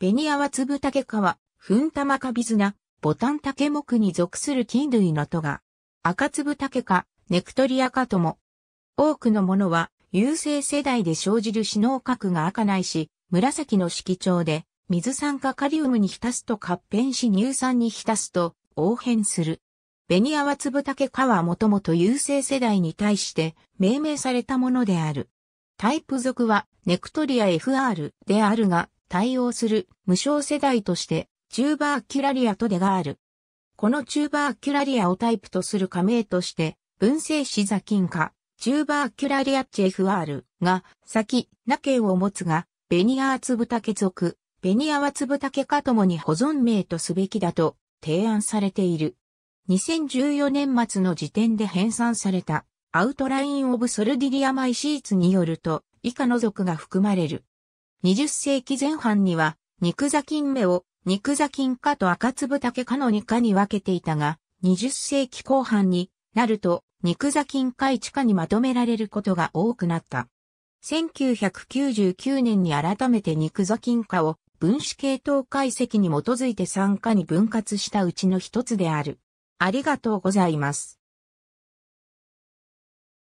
ベニアワツブタケ科は、フンタマカビズナ、ボタンタケ目に属する菌類のトガ。赤粒タケ科、ネクトリア科とも。多くのものは、有性世代で生じる死脳核が赤ないし、紫の色調で、水酸化カリウムに浸すと活変し乳酸に浸すと、応変する。ベニアワツブタケ科はもともと有性世代に対して命名されたものである。タイプ属はネクトリア FR であるが、対応する無性世代として Tubercularia Tode がある。この Tubercularia をタイプとする科名として、分性子座菌化、チューバーキュラリアッチ FR が先、ナケを持つが、ベニアワツブタケ属、ベニアワツブタケ科ともに保存名とすべきだと提案されている。2014年末の時点で編纂されたOutline of Sordariomycetes によると以下の属が含まれる。20世紀前半には、肉座菌目を肉座菌科とアカツブタケ科の2科に分けていたが、20世紀後半になると肉座菌科1科にまとめられることが多くなった。1999年に改めて肉座菌科を分子系統解析に基づいて3科に分割したうちの一つである。ありがとうございます。